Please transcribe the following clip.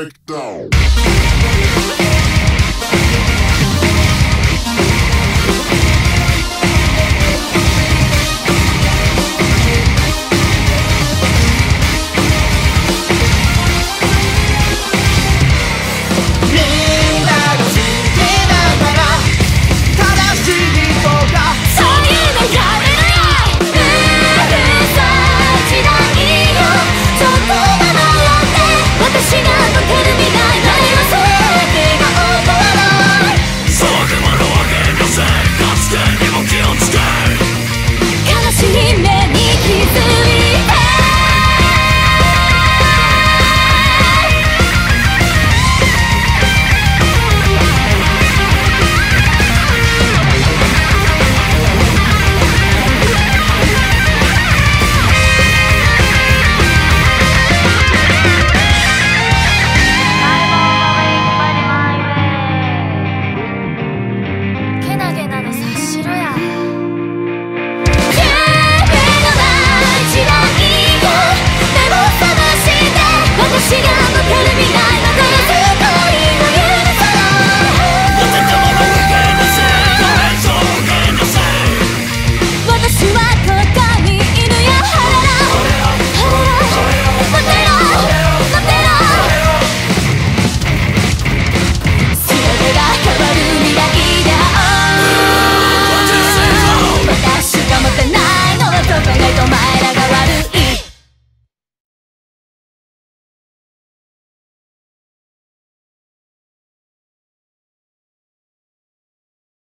breakdown.